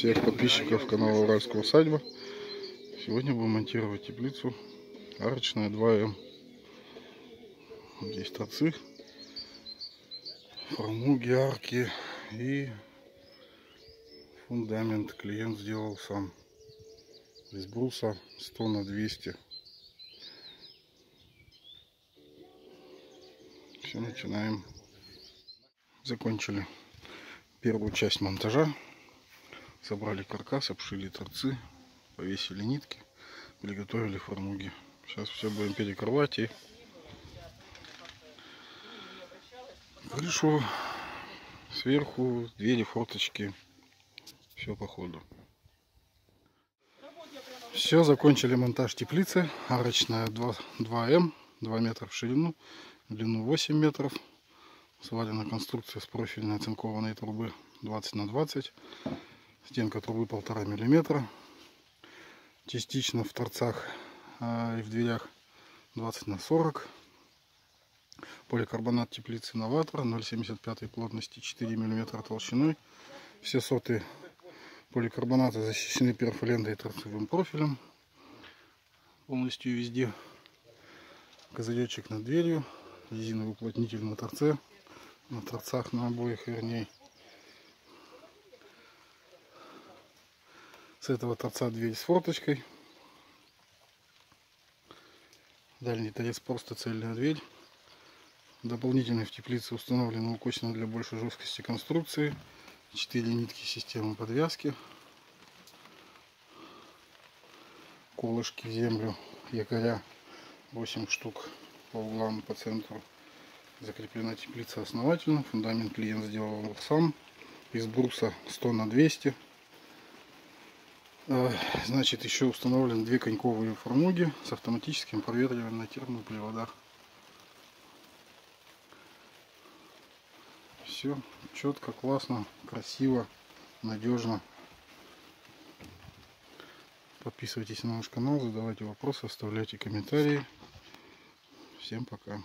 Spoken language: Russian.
всех подписчиков канала Уральская усадьба. Сегодня будем монтировать теплицу арочная 2М. Здесь торцы, фрамуги, арки и фундамент клиент сделал сам. Из бруса 100 на 200. Все, начинаем. Закончили первую часть монтажа. Собрали каркас, обшили торцы, повесили нитки, приготовили фармуги. Сейчас все будем перекрывать и крышу сверху, двери, форточки. Все по ходу. Все, закончили монтаж теплицы. Арочная 2, 2М, 2 метра в ширину, длину 8 метров. Свалена конструкция с профильной оцинкованной трубы 20 на 20. Стенка трубы полтора миллиметра. Частично в торцах а, и в дверях 20 на 40. Поликарбонат теплицы новатор 0,75 плотности 4 мм толщиной. Все соты поликарбоната защищены перфолентой и торцевым профилем. Полностью везде. Козыречек над дверью. Резиновый уплотнитель на торце на торцах на обоих вернее. С этого торца дверь с форточкой. Дальний торец просто цельная дверь. Дополнительно в теплице установлена укочена для большей жесткости конструкции. 4 нитки системы подвязки. Колышки в землю, якоря 8 штук по углам по центру. Закреплена теплица основательно. Фундамент клиент сделал сам. Из бруса 100 на 200. А, значит, еще установлены две коньковые фармуги с автоматическим проветриванием на термных приводах. Все четко, классно, красиво, надежно. Подписывайтесь на наш канал, задавайте вопросы, оставляйте комментарии. Всем пока.